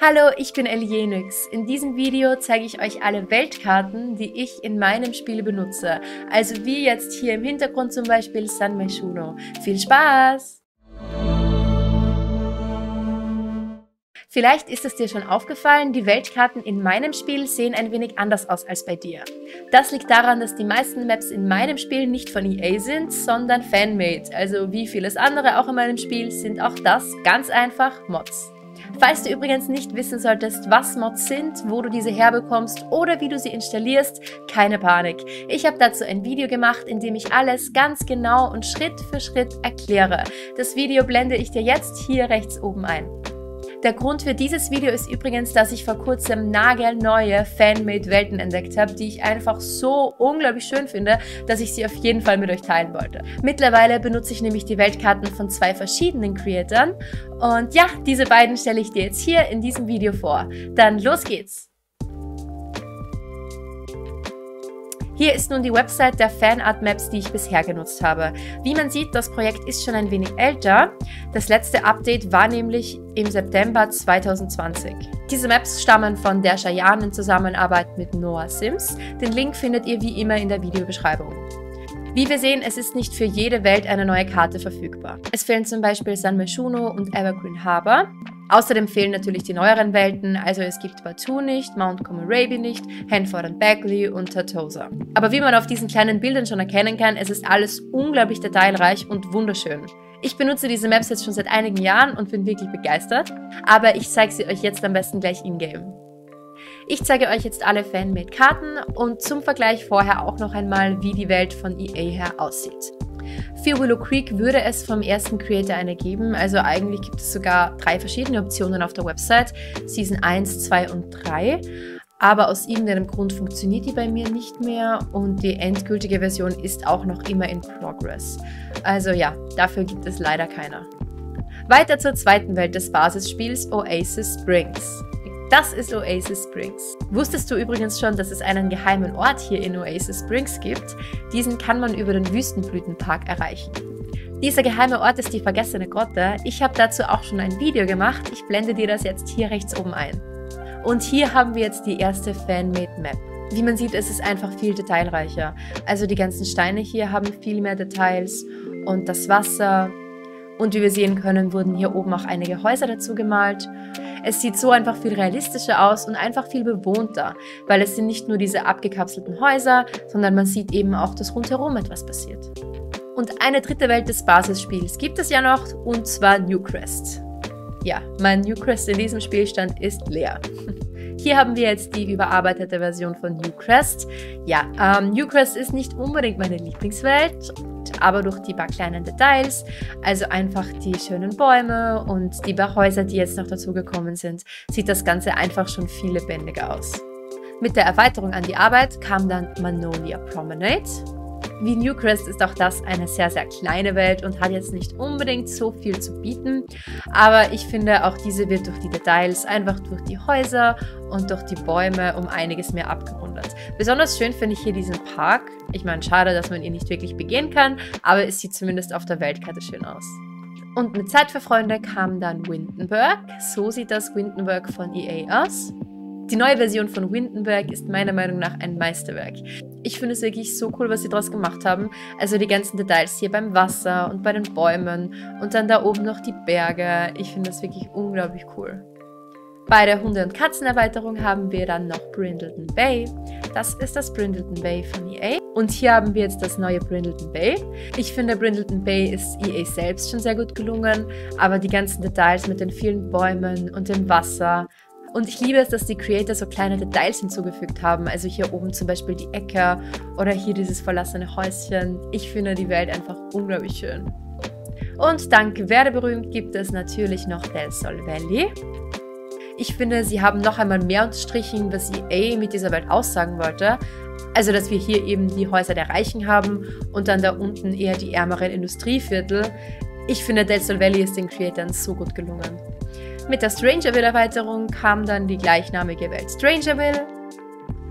Hallo, ich bin Elienix. In diesem Video zeige ich euch alle Weltkarten, die ich in meinem Spiel benutze. Also wie jetzt hier im Hintergrund zum Beispiel San Meshuno. Viel Spaß! Vielleicht ist es dir schon aufgefallen, die Weltkarten in meinem Spiel sehen ein wenig anders aus als bei dir. Das liegt daran, dass die meisten Maps in meinem Spiel nicht von EA sind, sondern fanmade. Also wie vieles andere auch in meinem Spiel sind auch das ganz einfach Mods. Falls du übrigens nicht wissen solltest, was Mods sind, wo du diese herbekommst oder wie du sie installierst, keine Panik. Ich habe dazu ein Video gemacht, in dem ich alles ganz genau und Schritt für Schritt erkläre. Das Video blende ich dir jetzt hier rechts oben ein. Der Grund für dieses Video ist übrigens, dass ich vor kurzem nagelneue Fanmade-Welten entdeckt habe, die ich einfach so unglaublich schön finde, dass ich sie auf jeden Fall mit euch teilen wollte. Mittlerweile benutze ich nämlich die Weltkarten von zwei verschiedenen Creatoren und ja, diese beiden stelle ich dir jetzt hier in diesem Video vor. Dann los geht's! Hier ist nun die Website der Fanart Maps, die ich bisher genutzt habe. Wie man sieht, das Projekt ist schon ein wenig älter. Das letzte Update war nämlich im September 2020. Diese Maps stammen von der Cheyenne in Zusammenarbeit mit Noah Sims. Den Link findet ihr wie immer in der Videobeschreibung. Wie wir sehen, es ist nicht für jede Welt eine neue Karte verfügbar. Es fehlen zum Beispiel San Meshuno und Evergreen Harbor. Außerdem fehlen natürlich die neueren Welten, also es gibt Batu nicht, Mount Comoraby nicht, Hanford und Bagley und Tartosa. Aber wie man auf diesen kleinen Bildern schon erkennen kann, es ist alles unglaublich detailreich und wunderschön. Ich benutze diese Maps jetzt schon seit einigen Jahren und bin wirklich begeistert, aber ich zeige sie euch jetzt am besten gleich in-game. Ich zeige euch jetzt alle Fanmade-Karten und zum Vergleich vorher auch noch einmal, wie die Welt von EA her aussieht. Für Willow Creek würde es vom ersten Creator eine geben, also eigentlich gibt es sogar drei verschiedene Optionen auf der Website, Season 1, 2 und 3. Aber aus irgendeinem Grund funktioniert die bei mir nicht mehr und die endgültige Version ist auch noch immer in Progress. Also ja, dafür gibt es leider keiner. Weiter zur zweiten Welt des Basisspiels Oasis Springs. Das ist Oasis Springs. Wusstest du übrigens schon, dass es einen geheimen Ort hier in Oasis Springs gibt? Diesen kann man über den Wüstenblütenpark erreichen. Dieser geheime Ort ist die vergessene Grotte. Ich habe dazu auch schon ein Video gemacht. Ich blende dir das jetzt hier rechts oben ein. Und hier haben wir jetzt die erste Fanmade Map. Wie man sieht, ist es einfach viel detailreicher. Also die ganzen Steine hier haben viel mehr Details und das Wasser. Und wie wir sehen können, wurden hier oben auch einige Häuser dazu gemalt. Es sieht so einfach viel realistischer aus und einfach viel bewohnter, weil es sind nicht nur diese abgekapselten Häuser, sondern man sieht eben auch, dass rundherum etwas passiert. Und eine dritte Welt des Basisspiels gibt es ja noch, und zwar Newcrest. Ja, mein Newcrest in diesem Spielstand ist leer. Hier haben wir jetzt die überarbeitete Version von Newcrest. Ja, ähm, Newcrest ist nicht unbedingt meine Lieblingswelt aber durch die paar kleinen Details, also einfach die schönen Bäume und die paar Häuser, die jetzt noch dazugekommen sind, sieht das Ganze einfach schon viel lebendiger aus. Mit der Erweiterung an die Arbeit kam dann Manolia Promenade. Wie Newcrest ist auch das eine sehr, sehr kleine Welt und hat jetzt nicht unbedingt so viel zu bieten. Aber ich finde, auch diese wird durch die Details, einfach durch die Häuser und durch die Bäume um einiges mehr abgerundet. Besonders schön finde ich hier diesen Park. Ich meine, schade, dass man ihn nicht wirklich begehen kann, aber es sieht zumindest auf der Weltkarte schön aus. Und mit Zeit für Freunde kam dann Windenburg. So sieht das Windenburg von EA aus. Die neue Version von Windenberg ist meiner Meinung nach ein Meisterwerk. Ich finde es wirklich so cool, was sie daraus gemacht haben. Also die ganzen Details hier beim Wasser und bei den Bäumen und dann da oben noch die Berge. Ich finde das wirklich unglaublich cool. Bei der Hunde- und Katzenerweiterung haben wir dann noch Brindleton Bay. Das ist das Brindleton Bay von EA. Und hier haben wir jetzt das neue Brindleton Bay. Ich finde, Brindleton Bay ist EA selbst schon sehr gut gelungen, aber die ganzen Details mit den vielen Bäumen und dem Wasser und ich liebe es, dass die Creator so kleine Details hinzugefügt haben. Also hier oben zum Beispiel die Ecke oder hier dieses verlassene Häuschen. Ich finde die Welt einfach unglaublich schön. Und dank Werdeberühmt gibt es natürlich noch Del Sol Valley. Ich finde, sie haben noch einmal mehr unterstrichen, was EA mit dieser Welt aussagen wollte. Also, dass wir hier eben die Häuser der Reichen haben und dann da unten eher die ärmeren Industrieviertel. Ich finde, Del Sol Valley ist den Creatoren so gut gelungen. Mit der Strangerville-Erweiterung kam dann die gleichnamige Welt Strangerville.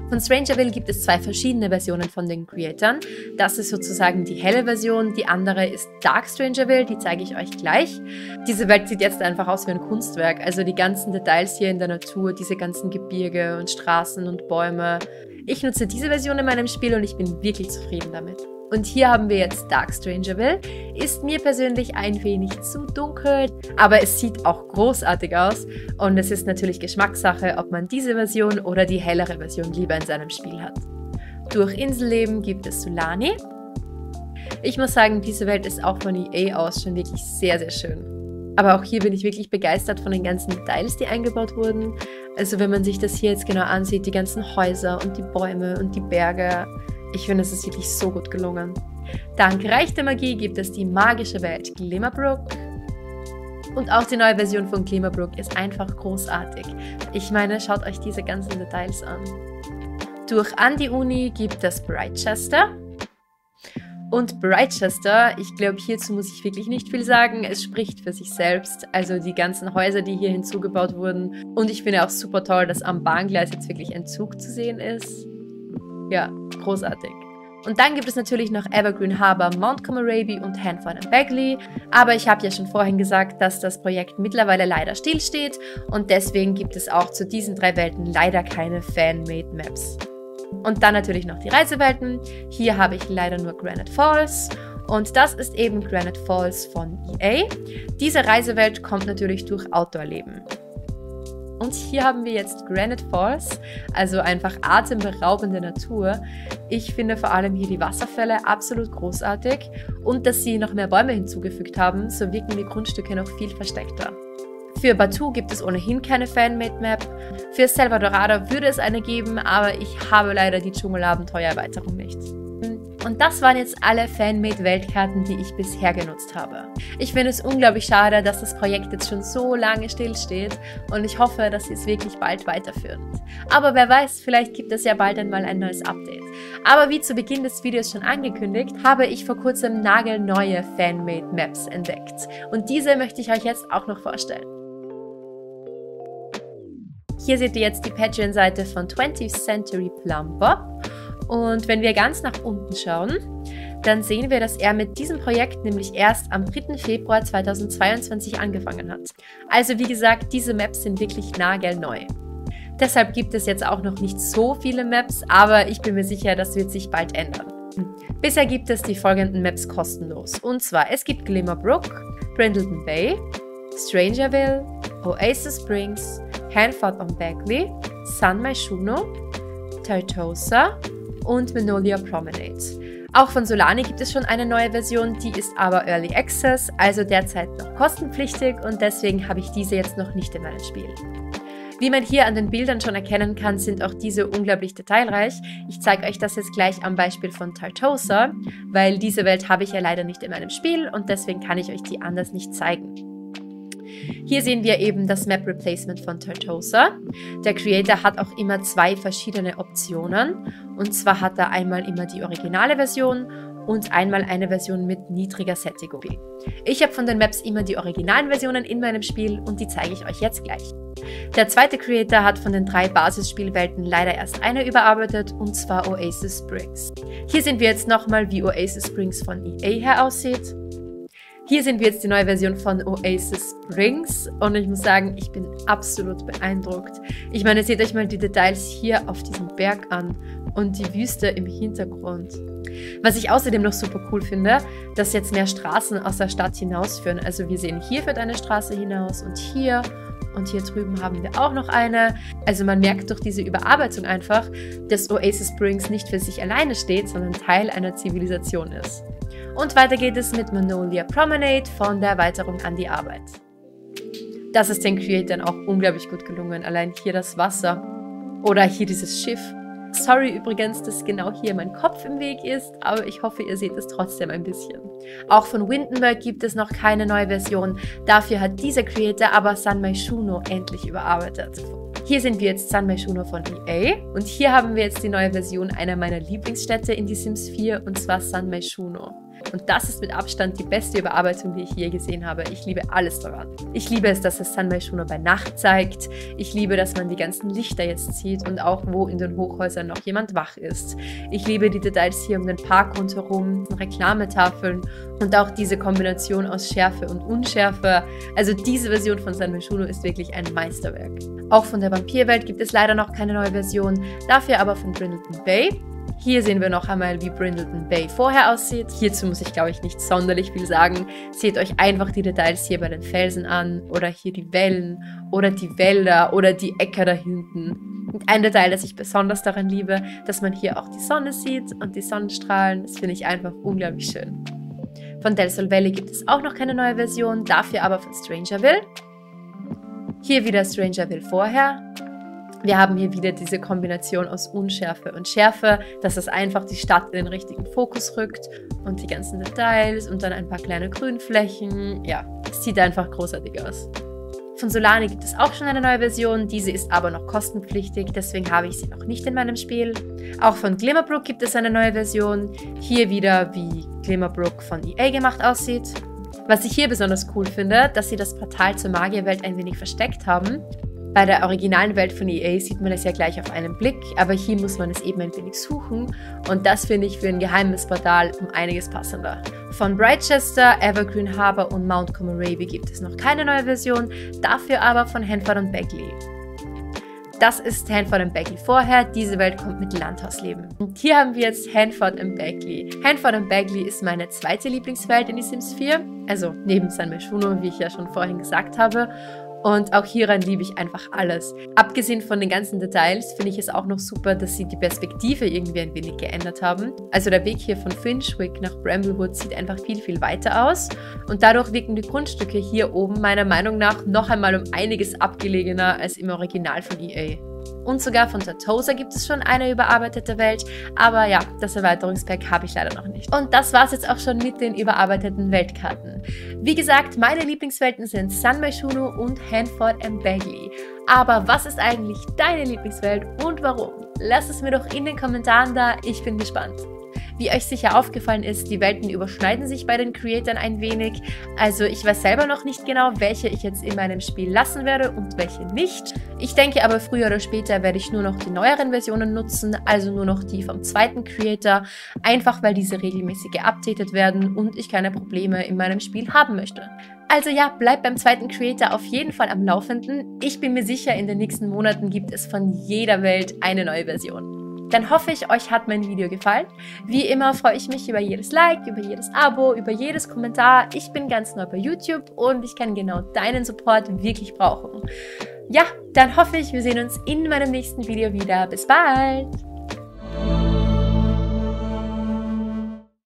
Von Strangerville gibt es zwei verschiedene Versionen von den Creatoren. Das ist sozusagen die helle Version, die andere ist Dark Strangerville, die zeige ich euch gleich. Diese Welt sieht jetzt einfach aus wie ein Kunstwerk, also die ganzen Details hier in der Natur, diese ganzen Gebirge und Straßen und Bäume. Ich nutze diese Version in meinem Spiel und ich bin wirklich zufrieden damit. Und hier haben wir jetzt Dark Strangerville. Ist mir persönlich ein wenig zu dunkel, aber es sieht auch großartig aus. Und es ist natürlich Geschmackssache, ob man diese Version oder die hellere Version lieber in seinem Spiel hat. Durch Inselleben gibt es Solani. Ich muss sagen, diese Welt ist auch von EA aus schon wirklich sehr, sehr schön. Aber auch hier bin ich wirklich begeistert von den ganzen Details, die eingebaut wurden. Also wenn man sich das hier jetzt genau ansieht, die ganzen Häuser und die Bäume und die Berge, ich finde, es ist wirklich so gut gelungen. Dank Reich der Magie gibt es die magische Welt Glimmerbrook. Und auch die neue Version von Glimmerbrook ist einfach großartig. Ich meine, schaut euch diese ganzen Details an. Durch an die Uni gibt es Brightchester. Und Brightchester, ich glaube, hierzu muss ich wirklich nicht viel sagen. Es spricht für sich selbst. Also die ganzen Häuser, die hier hinzugebaut wurden. Und ich finde auch super toll, dass am Bahngleis jetzt wirklich ein Zug zu sehen ist. Ja, großartig. Und dann gibt es natürlich noch Evergreen Harbor, Mount Comoraby und Hanford and Bagley. Aber ich habe ja schon vorhin gesagt, dass das Projekt mittlerweile leider stillsteht und deswegen gibt es auch zu diesen drei Welten leider keine Fan-Made Maps. Und dann natürlich noch die Reisewelten. Hier habe ich leider nur Granite Falls. Und das ist eben Granite Falls von EA. Diese Reisewelt kommt natürlich durch Outdoor-Leben. Und hier haben wir jetzt Granite Falls, also einfach atemberaubende Natur. Ich finde vor allem hier die Wasserfälle absolut großartig und dass sie noch mehr Bäume hinzugefügt haben, so wirken die Grundstücke noch viel versteckter. Für Batu gibt es ohnehin keine Fanmade-Map. Für Salvadorada würde es eine geben, aber ich habe leider die Dschungelabenteuer-Erweiterung nicht. Und das waren jetzt alle Fanmade-Weltkarten, die ich bisher genutzt habe. Ich finde es unglaublich schade, dass das Projekt jetzt schon so lange stillsteht und ich hoffe, dass sie es wirklich bald weiterführen. Aber wer weiß, vielleicht gibt es ja bald einmal ein neues Update. Aber wie zu Beginn des Videos schon angekündigt, habe ich vor kurzem nagelneue Fanmade Maps entdeckt. Und diese möchte ich euch jetzt auch noch vorstellen. Hier seht ihr jetzt die Patreon-Seite von 20th Century Plum Bob und wenn wir ganz nach unten schauen, dann sehen wir, dass er mit diesem Projekt nämlich erst am 3. Februar 2022 angefangen hat. Also wie gesagt, diese Maps sind wirklich nagelneu. Deshalb gibt es jetzt auch noch nicht so viele Maps, aber ich bin mir sicher, das wird sich bald ändern. Bisher gibt es die folgenden Maps kostenlos. Und zwar, es gibt Glimmerbrook, Brindleton Bay, Strangerville, Oasis Springs, Hanford on Bagley, San Myshuno, Tartosa und Manolia Promenade. Auch von Solani gibt es schon eine neue Version, die ist aber Early Access, also derzeit noch kostenpflichtig und deswegen habe ich diese jetzt noch nicht in meinem Spiel. Wie man hier an den Bildern schon erkennen kann, sind auch diese unglaublich detailreich. Ich zeige euch das jetzt gleich am Beispiel von Tartosa, weil diese Welt habe ich ja leider nicht in meinem Spiel und deswegen kann ich euch die anders nicht zeigen. Hier sehen wir eben das Map Replacement von Tartosa. Der Creator hat auch immer zwei verschiedene Optionen. Und zwar hat er einmal immer die originale Version und einmal eine Version mit niedriger Sättigung. Ich habe von den Maps immer die originalen Versionen in meinem Spiel und die zeige ich euch jetzt gleich. Der zweite Creator hat von den drei Basisspielwelten leider erst eine überarbeitet und zwar Oasis Springs. Hier sehen wir jetzt nochmal, wie Oasis Springs von EA her aussieht. Hier sehen wir jetzt die neue Version von Oasis Springs und ich muss sagen, ich bin absolut beeindruckt. Ich meine, seht euch mal die Details hier auf diesem Berg an und die Wüste im Hintergrund. Was ich außerdem noch super cool finde, dass jetzt mehr Straßen aus der Stadt hinausführen. Also wir sehen, hier führt eine Straße hinaus und hier und hier drüben haben wir auch noch eine. Also man merkt durch diese Überarbeitung einfach, dass Oasis Springs nicht für sich alleine steht, sondern Teil einer Zivilisation ist. Und weiter geht es mit Manolia Promenade von der Erweiterung an die Arbeit. Das ist den Creatoren auch unglaublich gut gelungen. Allein hier das Wasser oder hier dieses Schiff. Sorry übrigens, dass genau hier mein Kopf im Weg ist, aber ich hoffe, ihr seht es trotzdem ein bisschen. Auch von Windenburg gibt es noch keine neue Version. Dafür hat dieser Creator aber San Myshuno endlich überarbeitet. Hier sind wir jetzt San Myshuno von EA und hier haben wir jetzt die neue Version einer meiner Lieblingsstädte in die Sims 4 und zwar San Myshuno. Und das ist mit Abstand die beste Überarbeitung, die ich je gesehen habe. Ich liebe alles daran. Ich liebe es, dass es Sunmai Shuno bei Nacht zeigt. Ich liebe, dass man die ganzen Lichter jetzt sieht und auch, wo in den Hochhäusern noch jemand wach ist. Ich liebe die Details hier um den Park rundherum, Reklametafeln und auch diese Kombination aus Schärfe und Unschärfe. Also diese Version von Sunmai Shuno ist wirklich ein Meisterwerk. Auch von der Vampirwelt gibt es leider noch keine neue Version, dafür aber von Brindleton Bay. Hier sehen wir noch einmal, wie Brindleton Bay vorher aussieht. Hierzu muss ich, glaube ich, nicht sonderlich viel sagen. Seht euch einfach die Details hier bei den Felsen an oder hier die Wellen oder die Wälder oder die Äcker da hinten. Und ein Detail, das ich besonders daran liebe, dass man hier auch die Sonne sieht und die Sonnenstrahlen. Das finde ich einfach unglaublich schön. Von Del Sol Valley gibt es auch noch keine neue Version, dafür aber von Strangerville. Hier wieder Strangerville vorher wir haben hier wieder diese Kombination aus Unschärfe und Schärfe, dass es einfach die Stadt in den richtigen Fokus rückt und die ganzen Details und dann ein paar kleine Grünflächen. Ja, es sieht einfach großartig aus. Von Solani gibt es auch schon eine neue Version, diese ist aber noch kostenpflichtig, deswegen habe ich sie noch nicht in meinem Spiel. Auch von Glimmerbrook gibt es eine neue Version, hier wieder wie Glimmerbrook von EA gemacht aussieht. Was ich hier besonders cool finde, dass sie das Portal zur Magierwelt ein wenig versteckt haben bei der originalen Welt von EA sieht man es ja gleich auf einen Blick, aber hier muss man es eben ein wenig suchen und das finde ich für ein geheimes Portal um einiges passender. Von Brightchester, Evergreen Harbor und Mount Comoraby gibt es noch keine neue Version, dafür aber von Hanford und Bagley. Das ist Hanford und Bagley vorher. Diese Welt kommt mit Landhausleben. Und hier haben wir jetzt Hanford und Bagley. Hanford und Bagley ist meine zweite Lieblingswelt in die Sims 4. Also neben San Meshuno, wie ich ja schon vorhin gesagt habe. Und auch hieran liebe ich einfach alles. Abgesehen von den ganzen Details finde ich es auch noch super, dass sie die Perspektive irgendwie ein wenig geändert haben. Also der Weg hier von Finchwick nach Bramblewood sieht einfach viel, viel weiter aus. Und dadurch wirken die Grundstücke hier oben meiner Meinung nach noch einmal um einiges abgelegener als im Original von EA. Und sogar von Tatosa gibt es schon eine überarbeitete Welt. Aber ja, das Erweiterungspack habe ich leider noch nicht. Und das war es jetzt auch schon mit den überarbeiteten Weltkarten. Wie gesagt, meine Lieblingswelten sind San Maishuno und Hanford and Bagley. Aber was ist eigentlich deine Lieblingswelt und warum? Lass es mir doch in den Kommentaren da, ich bin gespannt. Wie euch sicher aufgefallen ist, die Welten überschneiden sich bei den Creatoren ein wenig. Also ich weiß selber noch nicht genau, welche ich jetzt in meinem Spiel lassen werde und welche nicht. Ich denke aber früher oder später werde ich nur noch die neueren Versionen nutzen, also nur noch die vom zweiten Creator, einfach weil diese regelmäßig geupdatet werden und ich keine Probleme in meinem Spiel haben möchte. Also ja, bleibt beim zweiten Creator auf jeden Fall am Laufenden. Ich bin mir sicher, in den nächsten Monaten gibt es von jeder Welt eine neue Version dann hoffe ich, euch hat mein Video gefallen. Wie immer freue ich mich über jedes Like, über jedes Abo, über jedes Kommentar. Ich bin ganz neu bei YouTube und ich kann genau deinen Support wirklich brauchen. Ja, dann hoffe ich, wir sehen uns in meinem nächsten Video wieder. Bis bald!